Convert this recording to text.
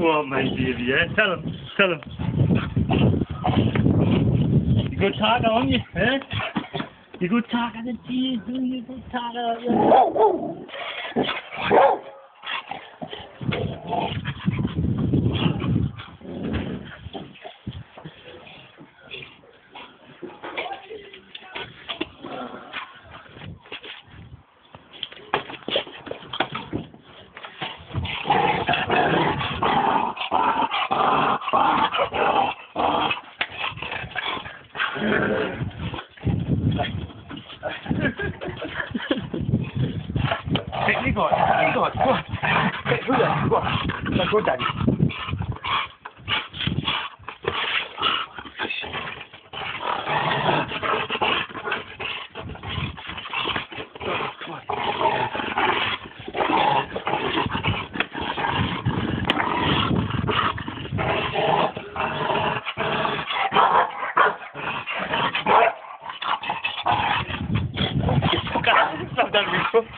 Well, my dear, yeah. Tell him. Tell him. You good tiger on you, eh? You good tiger, the deer, do you good tiger? 你，这个，这个，过来，这个，过来，快给我站住！Hablar rico.